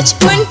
touch, one